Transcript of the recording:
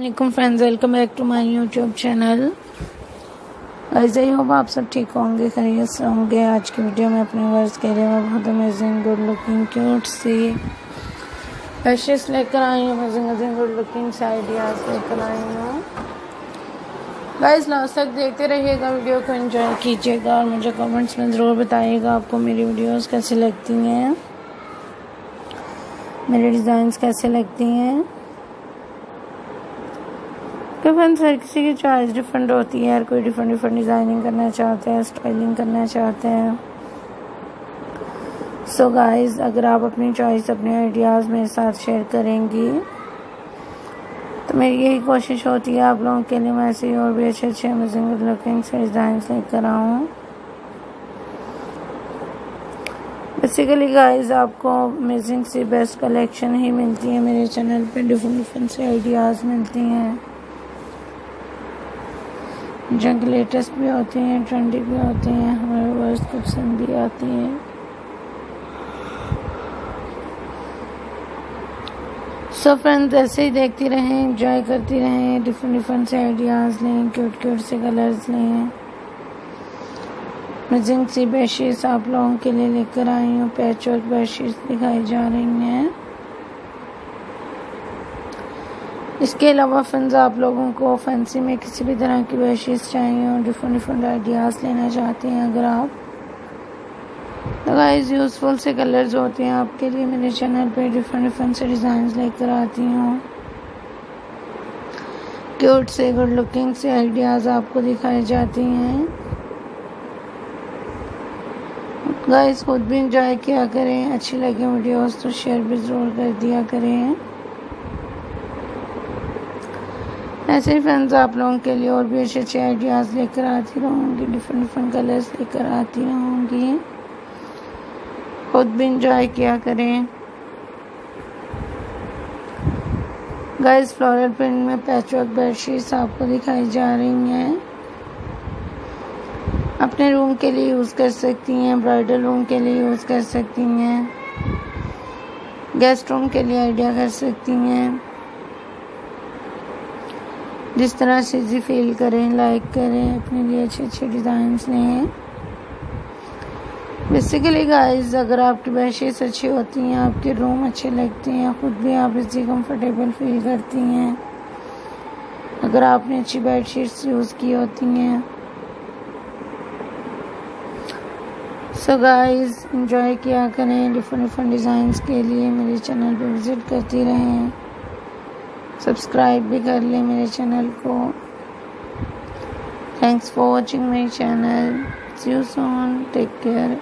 वालेकुम friends welcome back to my YouTube channel ऐसे ही होगा आप सब ठीक होंगे, खैरियत से होंगे। आज की वीडियो में अपने वर्ड्स के लिए मैं बहुत अमेजिंग गुड लुकिंग क्यूट सी फैशेस लेकर आई हूँ अमेजिंग अमेजिंग गुड लुकिंग से आइडियाज़ लेकर आई हूँ। गाइस लास्ट तक देखते रहिएगा वीडियो को एंजॉय कीजिएगा और मुझे कमेंट्स में ज़रूर बताइएगा आपको मेरी वीडियोस कैसी लगती हैं, मेरे डिज़ाइंस कैसे लगती हैं। तो फ्रेंड्स हर किसी की चॉइस डिफरेंट होती है, हर कोई डिफरेंट डिफरेंट डिज़ाइनिंग करना चाहते हैं स्टाइलिंग करना चाहते हैं। सो so गाइस अगर आप अपनी चॉइस अपने आइडियाज़ मेरे साथ शेयर करेंगी तो मेरी यही कोशिश होती है आप लोगों के लिए। मैं ऐसे ही और भी अच्छे अच्छे अमेजिंग लुकिंग से डिज़ाइन लेकर आऊँ। बेसिकली गाइस आपको अमेजिंग सी बेस्ट कलेक्शन ही मिलती है, मेरे चैनल पे। डिफरेंट डिफरेंट से आइडियाज़ मिलती हैं। जो कि लेटेस्ट भी होते हैं ट्रेंडी भी होते हैं, हमारे वर्ष को पसंद भी आती हैं। सो फ्रेंड्स ऐसे ही देखती रहें इंजॉय करती रहें डिफरेंट डिफरेंट से आइडियाज़ लें क्यूट क्यूट से कलर्स लें। मैं जिंक सी बेडशीट्स आप लोगों के लिए लेकर आई हूँ पैच वर्क बेडशीट्स दिखाई जा रही हैं। इसके अलावा फ्रेंड्स आप लोगों को फैंसी में किसी भी तरह की बेडशीट्स चाहिए और डिफरेंट डिफरेंट आइडियाज़ लेना चाहते हैं, अगर आप। गाइस यूज़फुल से कलर्स होते हैं, आपके लिए मेरे चैनल पे डिफरेंट डिफरेंट से डिज़ाइन लेकर आती हूँ। क्यूट से गुड लुकिंग से आइडियाज़ आपको दिखाई जाती हैं। गाइस खुद भी इंजॉय किया करें, अच्छी लगे वीडियोस तो शेयर भी ज़रूर कर दिया करें। ऐसे ही फ्रेंड्स आप लोगों के लिए और भी अच्छे अच्छे आइडियाज़ लेकर आती रहूँगी डिफरेंट डिफरेंट कलर्स लेकर आती रहूँगी। खुद भी इंजॉय किया करें। गाइस फ्लोरल प्रिंट में पैचवर्क बेडशीट्स आपको दिखाई जा रही हैं। अपने रूम के लिए यूज़ कर सकती हैं ब्राइडल रूम के लिए यूज़ कर सकती हैं। गेस्ट रूम के लिए आइडिया कर सकती हैं। जिस तरह से इजी फील करें लाइक करें, अपने लिए अच्छे अच्छे डिज़ाइंस लें। बेसिकली गाइस अगर आपकी बेडशीट्स अच्छी होती हैं, आपके रूम अच्छे लगते हैं, ख़ुद भी आप इसी कंफर्टेबल फील करती हैं। अगर आपने अच्छी बेडशीट्स यूज़ की होती हैं। सो गाइस इंजॉय किया करें डिफरेंट डिफरेंट डिज़ाइंस के लिए मेरे चैनल पर विज़िट करती रहें। सब्सक्राइब भी कर लें मेरे चैनल को। Thanks for watching my channel see you soon take care